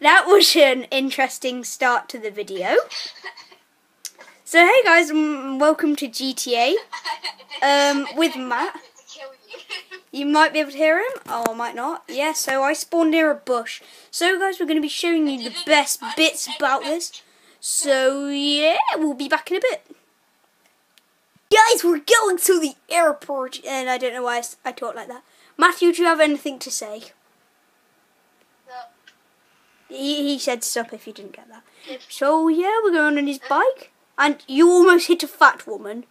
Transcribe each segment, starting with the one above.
that was an interesting start to the video. So hey guys, um, welcome to GTA um, with Matt. You might be able to hear him, or I might not. Yeah, so I spawned near a bush. So guys, we're going to be showing you the best bits about this. So yeah, we'll be back in a bit. Guys, we're going to the airport, and I don't know why I talk like that. Matthew, do you have anything to say? He, he said stop if you didn't get that. So yeah, we're going on his bike, and you almost hit a fat woman.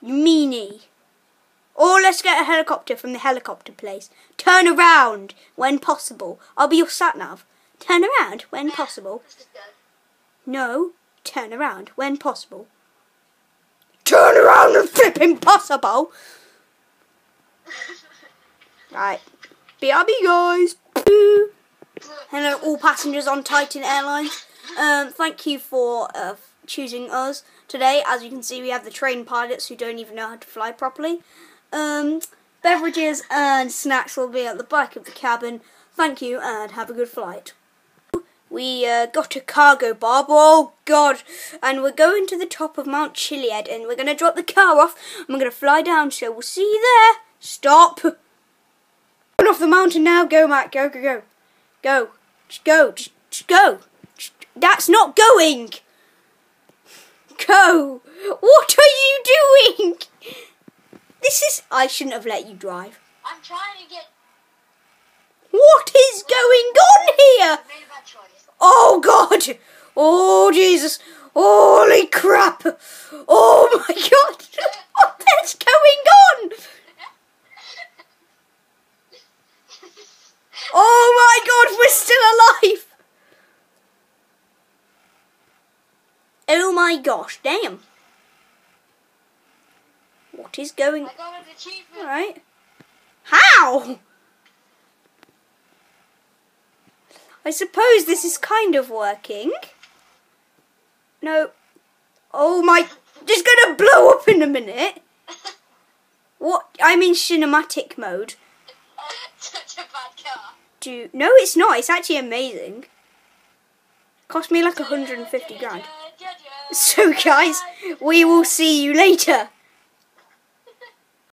You meanie. Or let's get a helicopter from the helicopter place. Turn around when possible. I'll be your sat nav. Turn around when possible. No, turn around when possible. Turn around and flip impossible. right. BRB guys. Boo. Hello all passengers on Titan Airlines. Um, thank you for uh, choosing us today. As you can see, we have the trained pilots who don't even know how to fly properly. Um, beverages and snacks will be at the back of the cabin. Thank you and have a good flight. We uh, got a Cargobob. Oh God! And we're going to the top of Mount Chiliad, and we're going to drop the car off. And we're going to fly down. So we'll see you there. Stop. Off the mountain now. Go, Matt. Go, go, go, go. Just go. Just, just go. Just, that's not going. Go. What are you doing? This is. I shouldn't have let you drive. I'm trying to get. What is going on here? Oh God! Oh Jesus! Holy crap! Oh my God! What is going on? Oh my still alive! Oh my gosh! Damn! What is going? I got an achievement. Right? How? I suppose this is kind of working. No. Oh my. Just gonna blow up in a minute. What? I'm in cinematic mode. Do no, it's not. It's actually amazing. Cost me like 150 grand. So guys, we will see you later.